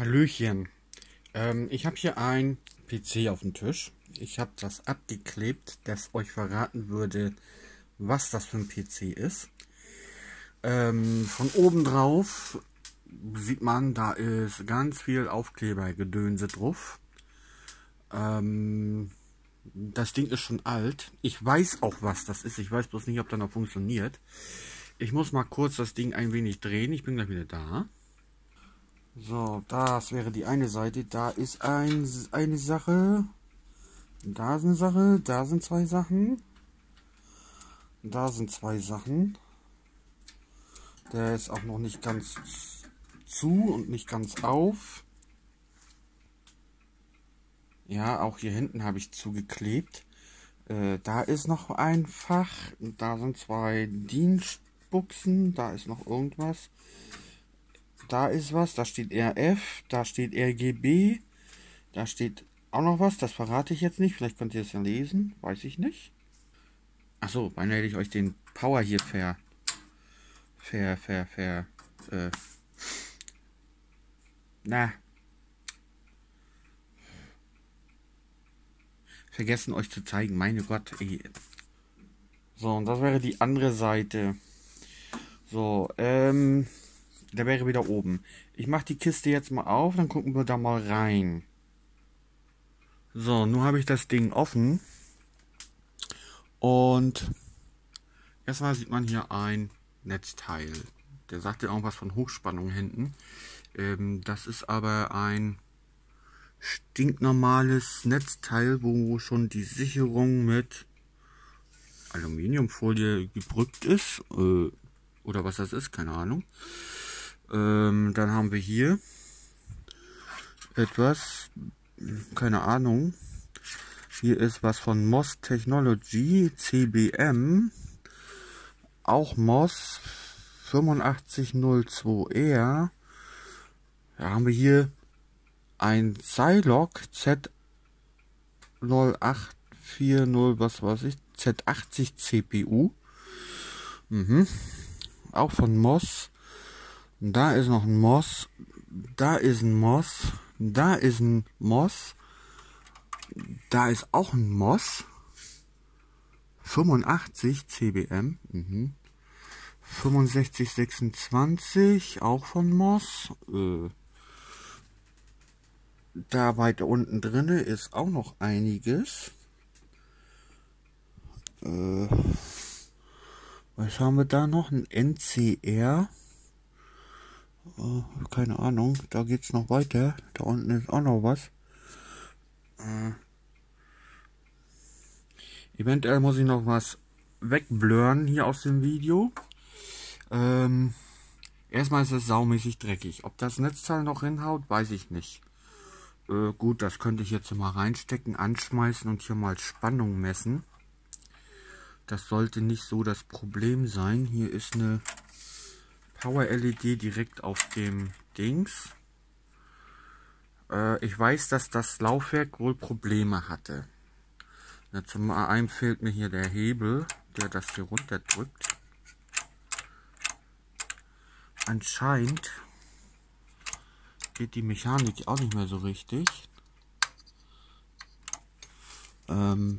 Hallöchen. Ähm, ich habe hier ein PC auf dem Tisch. Ich habe das abgeklebt, das euch verraten würde, was das für ein PC ist. Ähm, von oben drauf sieht man, da ist ganz viel Aufklebergedönse drauf. Ähm, das Ding ist schon alt. Ich weiß auch, was das ist. Ich weiß bloß nicht, ob das noch funktioniert. Ich muss mal kurz das Ding ein wenig drehen. Ich bin gleich wieder da. So, das wäre die eine Seite. Da ist ein, eine Sache. Da ist eine Sache. Da sind zwei Sachen. Da sind zwei Sachen. Der ist auch noch nicht ganz zu und nicht ganz auf. Ja, auch hier hinten habe ich zugeklebt. Äh, da ist noch ein Fach. Da sind zwei Dienstbuchsen. Da ist noch irgendwas. Da ist was. Da steht RF. Da steht RGB. Da steht auch noch was. Das verrate ich jetzt nicht. Vielleicht könnt ihr es ja lesen. Weiß ich nicht. Achso, beinahe hätte ich euch den Power hier ver... Ver, ver, ver... Äh, na, vergessen euch zu zeigen. Meine Gott, ey. So, und das wäre die andere Seite. So, ähm, der wäre wieder oben. Ich mache die Kiste jetzt mal auf, dann gucken wir da mal rein. So, nun habe ich das Ding offen. Und erstmal sieht man hier ein Netzteil. Der sagte irgendwas von Hochspannung hinten. Ähm, das ist aber ein stinknormales Netzteil, wo schon die Sicherung mit Aluminiumfolie gebrückt ist. Äh, oder was das ist, keine Ahnung. Ähm, dann haben wir hier etwas, keine Ahnung. Hier ist was von MOS Technology CBM. Auch MOS 8502R. Da haben wir hier ein Zilog Z0840, was weiß ich, Z80 CPU. Mhm. Auch von MOS. Da ist noch ein MOS. Da ist ein MOS. Da ist ein MOS. Da ist auch ein MOS. 85 CBM. Mhm. 6526, auch von MOS. Äh, da weiter unten drinne ist auch noch einiges. Äh, was haben wir da noch? Ein NCR. Äh, keine Ahnung. Da geht's noch weiter. Da unten ist auch noch was. Äh, eventuell muss ich noch was wegblurren hier aus dem Video. Ähm, erstmal ist es saumäßig dreckig. Ob das Netzteil noch hinhaut, weiß ich nicht. Äh, gut, das könnte ich jetzt mal reinstecken, anschmeißen und hier mal Spannung messen. Das sollte nicht so das Problem sein. Hier ist eine Power LED direkt auf dem Dings. Äh, ich weiß, dass das Laufwerk wohl Probleme hatte. Ja, zum einen fehlt mir hier der Hebel, der das hier runterdrückt. Anscheinend geht die Mechanik auch nicht mehr so richtig. Ähm,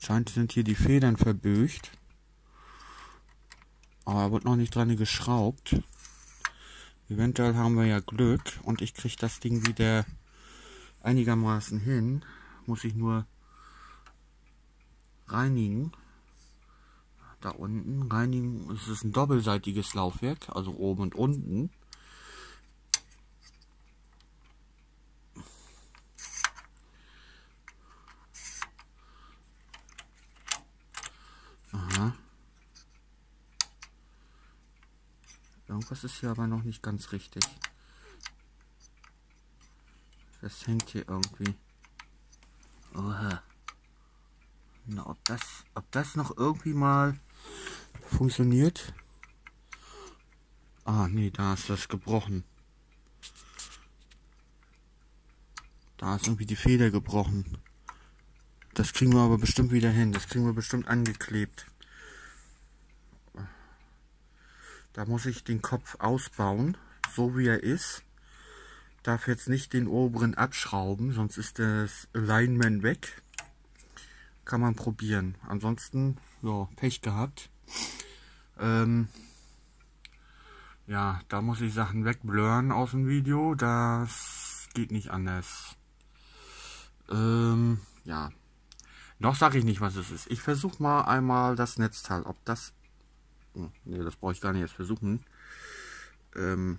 scheint sind hier die Federn verbücht. Aber wird noch nicht dran geschraubt. Eventuell haben wir ja Glück und ich kriege das Ding wieder einigermaßen hin. Muss ich nur reinigen. Da unten reinigen. Es ist ein doppelseitiges Laufwerk, also oben und unten. Irgendwas ist hier aber noch nicht ganz richtig. Das hängt hier irgendwie. Oha. Na, ob das, ob das noch irgendwie mal funktioniert? Ah, nee, da ist das gebrochen. Da ist irgendwie die Feder gebrochen. Das kriegen wir aber bestimmt wieder hin. Das kriegen wir bestimmt angeklebt. Da muss ich den Kopf ausbauen, so wie er ist. Darf jetzt nicht den oberen abschrauben, sonst ist das Alignment weg. Kann man probieren. Ansonsten, ja, Pech gehabt. Ähm, ja, da muss ich Sachen wegblurren aus dem Video. Das geht nicht anders. Ähm, ja. Noch sage ich nicht, was es ist. Ich versuche mal einmal das Netzteil, ob das... Hm, ne, das brauche ich gar nicht erst versuchen. Ähm,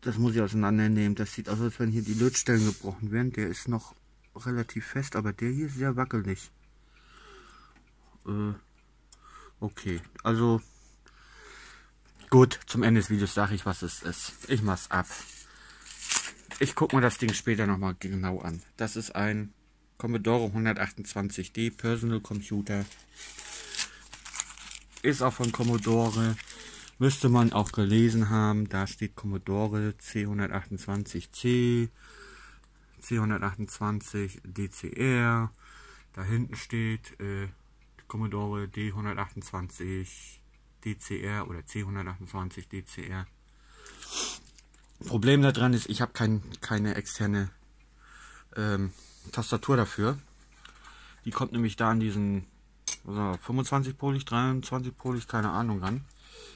das muss ich auseinandernehmen. Das sieht aus, als wenn hier die Lötstellen gebrochen wären. Der ist noch relativ fest, aber der hier ist sehr wackelig. Äh, okay, also gut, zum Ende des Videos sage ich, was es ist. Ich mach's ab. Ich gucke mir das Ding später nochmal genau an. Das ist ein Commodore 128D Personal Computer. Ist auch von Commodore. Müsste man auch gelesen haben. Da steht Commodore C128C, C128 DCR. Da hinten steht äh, Commodore D128 DCR oder C128 DCR. Problem daran ist, ich habe kein, keine externe ähm, Tastatur dafür. Die kommt nämlich da an diesen also 25 polig, 23 polig, keine Ahnung ran.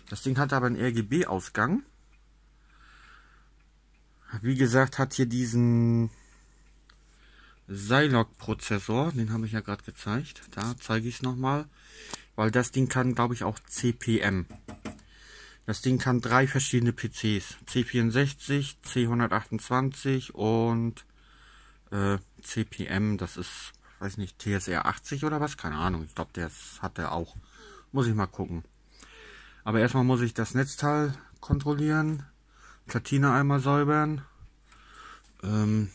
Das Ding hat aber einen RGB-Ausgang. Wie gesagt, hat hier diesen Zilog-Prozessor, den habe ich ja gerade gezeigt. Da zeige ich es nochmal, weil das Ding kann, glaube ich, auch CPM. Das Ding kann drei verschiedene PCs. C64, C128 und äh, CPM, das ist, weiß nicht, TSR 80 oder was? Keine Ahnung. Ich glaube, das hat er auch. Muss ich mal gucken. Aber erstmal muss ich das Netzteil kontrollieren. Platine einmal säubern. Ähm,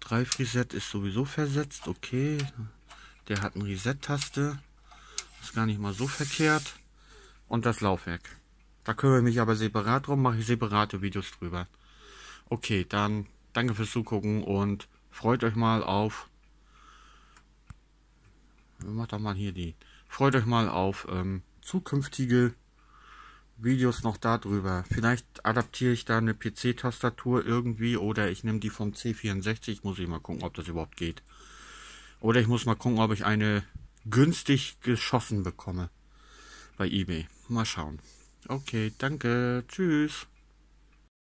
Drive Reset ist sowieso versetzt. Okay. Der hat eine Reset-Taste. Ist gar nicht mal so verkehrt. Und das Laufwerk. Da kümmere ich mich aber separat drum, mache ich separate Videos drüber. Okay, dann danke fürs Zugucken und freut euch mal auf. Macht doch mal hier die. Freut euch mal auf ähm, zukünftige Videos noch darüber. Vielleicht adaptiere ich da eine PC-Tastatur irgendwie oder ich nehme die vom C64. Muss ich mal gucken, ob das überhaupt geht. Oder ich muss mal gucken, ob ich eine günstig geschossen bekomme bei eBay. Mal schauen. Okay, danke. Tschüss.